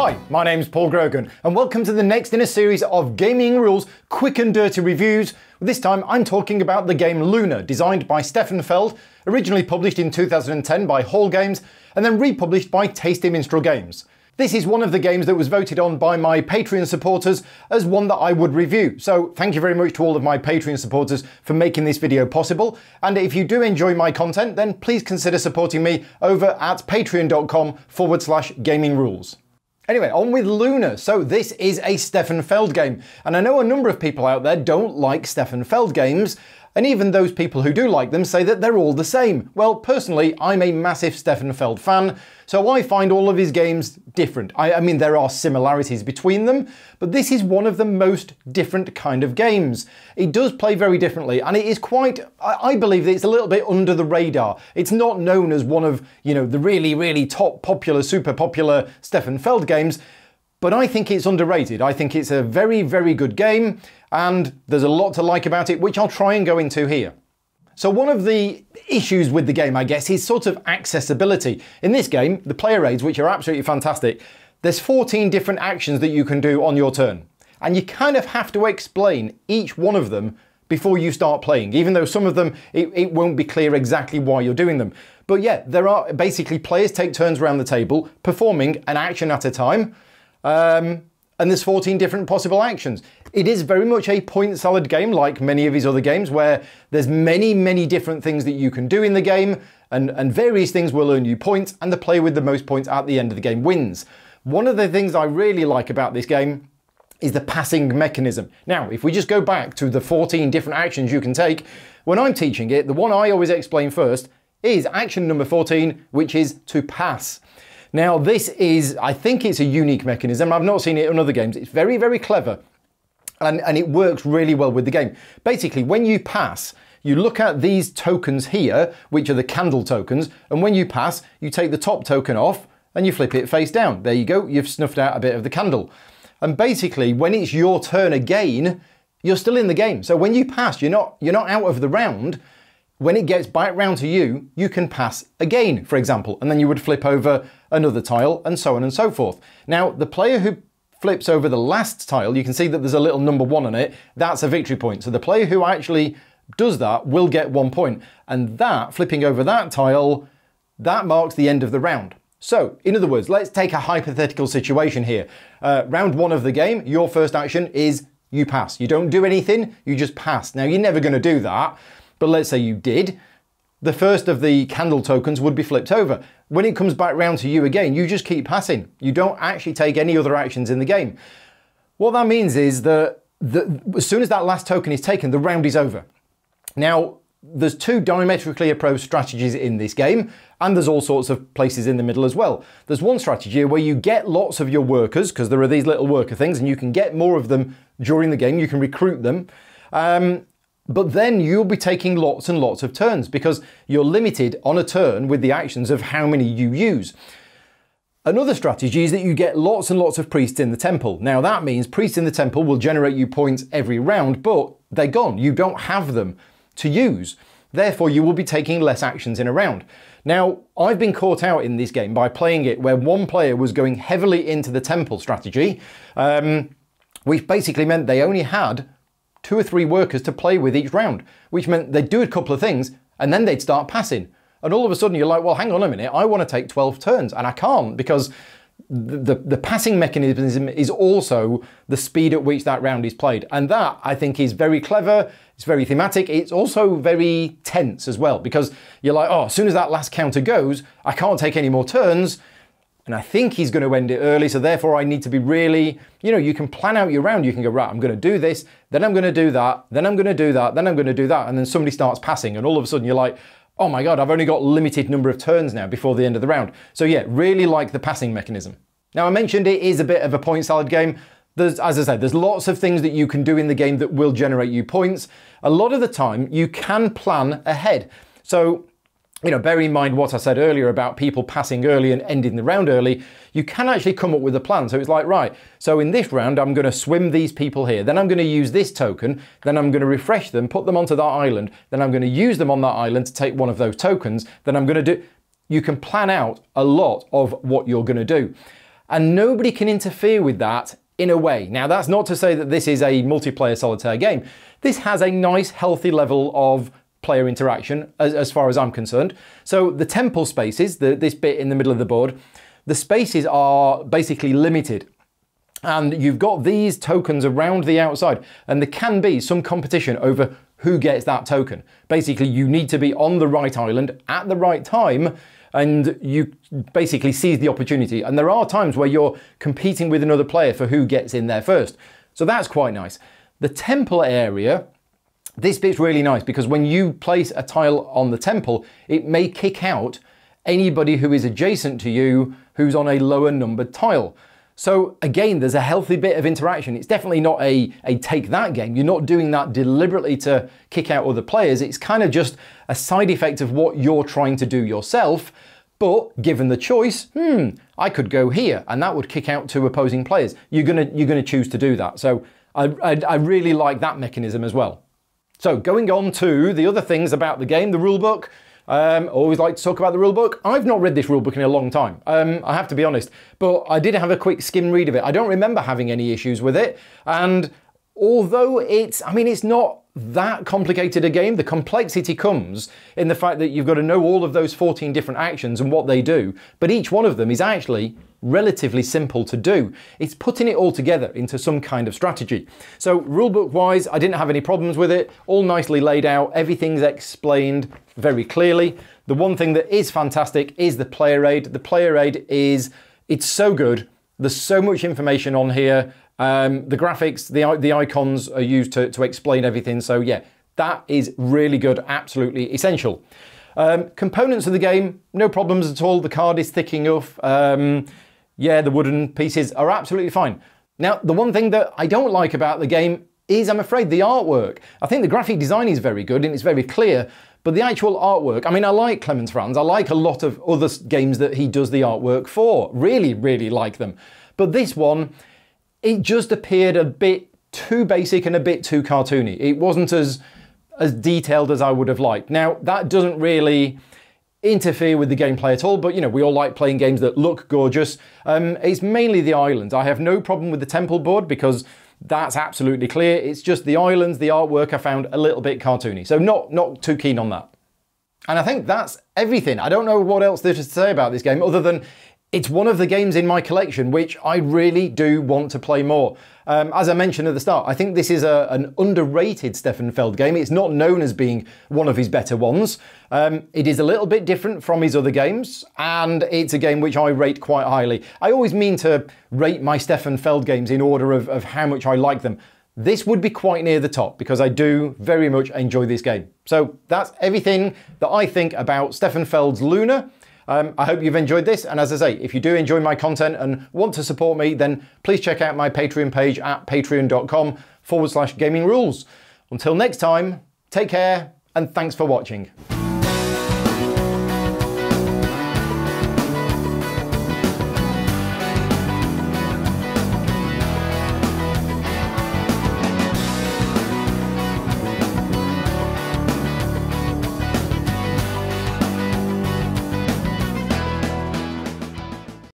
Hi, my name's Paul Grogan, and welcome to the next in a series of Gaming Rules quick and dirty reviews. This time I'm talking about the game Luna, designed by Stefan Feld, originally published in 2010 by Hall Games, and then republished by Tasty Minstrel Games. This is one of the games that was voted on by my Patreon supporters as one that I would review. So thank you very much to all of my Patreon supporters for making this video possible. And if you do enjoy my content, then please consider supporting me over at patreon.com forward slash gaming rules. Anyway, on with Luna. So this is a Stefan Feld game. And I know a number of people out there don't like Stefan Feld games, and even those people who do like them say that they're all the same. Well, personally, I'm a massive Stefan Feld fan, so I find all of his games different. I, I, mean, there are similarities between them, but this is one of the most different kind of games. It does play very differently, and it is quite, I, I believe that it's a little bit under the radar. It's not known as one of, you know, the really, really top popular, super popular Stefan Feld games, but I think it's underrated. I think it's a very, very good game, and there's a lot to like about it, which I'll try and go into here. So one of the issues with the game, I guess, is sort of accessibility. In this game, the player aids, which are absolutely fantastic, there's 14 different actions that you can do on your turn. And you kind of have to explain each one of them before you start playing, even though some of them, it, it won't be clear exactly why you're doing them. But yeah, there are basically players take turns around the table, performing an action at a time, um, and there's 14 different possible actions. It is very much a point salad game like many of his other games where there's many, many different things that you can do in the game and, and various things will earn you points and the player with the most points at the end of the game wins. One of the things I really like about this game is the passing mechanism. Now, if we just go back to the 14 different actions you can take, when I'm teaching it, the one I always explain first is action number 14, which is to pass. Now, this is, I think it's a unique mechanism. I've not seen it in other games. It's very, very clever and, and it works really well with the game. Basically, when you pass, you look at these tokens here, which are the candle tokens, and when you pass, you take the top token off and you flip it face down. There you go, you've snuffed out a bit of the candle. And basically, when it's your turn again, you're still in the game. So when you pass, you're not, you're not out of the round, when it gets back round to you, you can pass again, for example, and then you would flip over another tile and so on and so forth. Now, the player who flips over the last tile, you can see that there's a little number one on it. That's a victory point. So the player who actually does that will get one point. And that, flipping over that tile, that marks the end of the round. So, in other words, let's take a hypothetical situation here. Uh, round one of the game, your first action is you pass. You don't do anything, you just pass. Now, you're never going to do that. But let's say you did, the first of the candle tokens would be flipped over. When it comes back round to you again, you just keep passing. You don't actually take any other actions in the game. What that means is that the, as soon as that last token is taken, the round is over. Now, there's two diametrically opposed strategies in this game, and there's all sorts of places in the middle as well. There's one strategy where you get lots of your workers, because there are these little worker things, and you can get more of them during the game, you can recruit them. Um, but then you'll be taking lots and lots of turns because you're limited on a turn with the actions of how many you use. Another strategy is that you get lots and lots of priests in the temple. Now that means priests in the temple will generate you points every round, but they're gone. You don't have them to use. Therefore, you will be taking less actions in a round. Now, I've been caught out in this game by playing it where one player was going heavily into the temple strategy, um, which basically meant they only had two or three workers to play with each round, which meant they'd do a couple of things and then they'd start passing. And all of a sudden you're like, well, hang on a minute, I want to take 12 turns and I can't because the, the, the, passing mechanism is also the speed at which that round is played. And that I think is very clever. It's very thematic. It's also very tense as well because you're like, oh, as soon as that last counter goes, I can't take any more turns and I think he's going to end it early, so therefore I need to be really, you know, you can plan out your round. You can go, right, I'm going to do this, then I'm going to do that, then I'm going to do that, then I'm going to do that, and then somebody starts passing, and all of a sudden you're like, oh my god, I've only got limited number of turns now before the end of the round. So yeah, really like the passing mechanism. Now I mentioned it is a bit of a point salad game. There's, as I said, there's lots of things that you can do in the game that will generate you points. A lot of the time you can plan ahead. So you know, bear in mind what I said earlier about people passing early and ending the round early, you can actually come up with a plan. So it's like, right, so in this round, I'm going to swim these people here. Then I'm going to use this token. Then I'm going to refresh them, put them onto that island. Then I'm going to use them on that island to take one of those tokens. Then I'm going to do, you can plan out a lot of what you're going to do. and nobody can interfere with that in a way. Now, that's not to say that this is a multiplayer solitaire game. This has a nice, healthy level of player interaction as, as far as I'm concerned. So the temple spaces, the, this bit in the middle of the board, the spaces are basically limited. And you've got these tokens around the outside, and there can be some competition over who gets that token. Basically, you need to be on the right island at the right time and you basically seize the opportunity. And there are times where you're competing with another player for who gets in there first. So that's quite nice. The temple area, this bit's really nice because when you place a tile on the temple, it may kick out anybody who is adjacent to you who's on a lower numbered tile. So again, there's a healthy bit of interaction. It's definitely not a, a take that game. You're not doing that deliberately to kick out other players. It's kind of just a side effect of what you're trying to do yourself. But given the choice, hmm, I could go here and that would kick out two opposing players. You're gonna, you're gonna choose to do that. So I, I, I really like that mechanism as well. So going on to the other things about the game, the rulebook. Um, always like to talk about the rulebook. I've not read this rulebook in a long time, um, I have to be honest, but I did have a quick skim read of it. I don't remember having any issues with it, and although it's, I mean, it's not that complicated a game. The complexity comes in the fact that you've got to know all of those 14 different actions and what they do, but each one of them is actually relatively simple to do. It's putting it all together into some kind of strategy. So rulebook wise, I didn't have any problems with it, all nicely laid out, everything's explained very clearly. The one thing that is fantastic is the player aid. The player aid is, it's so good. There's so much information on here. Um, the graphics, the, the icons are used to, to explain everything. So yeah, that is really good, absolutely essential. Um, components of the game, no problems at all. The card is thick enough. Um, yeah, the wooden pieces are absolutely fine. Now, the one thing that I don't like about the game is, I'm afraid, the artwork. I think the graphic design is very good and it's very clear, but the actual artwork, I mean, I like Klemens Franz. I like a lot of other games that he does the artwork for. Really, really like them. But this one, it just appeared a bit too basic and a bit too cartoony. It wasn't as as detailed as I would have liked. Now, that doesn't really interfere with the gameplay at all, but you know, we all like playing games that look gorgeous. Um, it's mainly the islands. I have no problem with the temple board because that's absolutely clear. It's just the islands, the artwork I found a little bit cartoony. So not, not too keen on that. And I think that's everything. I don't know what else there is to say about this game other than it's one of the games in my collection which I really do want to play more. Um, as I mentioned at the start, I think this is a, an underrated Stefan Feld game. It's not known as being one of his better ones. Um, it is a little bit different from his other games, and it's a game which I rate quite highly. I always mean to rate my Stefan Feld games in order of, of how much I like them. This would be quite near the top because I do very much enjoy this game. So that's everything that I think about Stefan Feld's Luna. Um, I hope you've enjoyed this. And as I say, if you do enjoy my content and want to support me, then please check out my Patreon page at patreon.com forward slash gaming rules. Until next time, take care and thanks for watching.